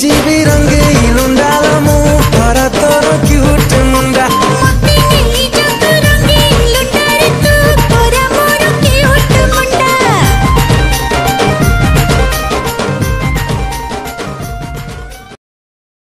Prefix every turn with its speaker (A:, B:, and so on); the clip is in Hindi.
A: जी भी रंगे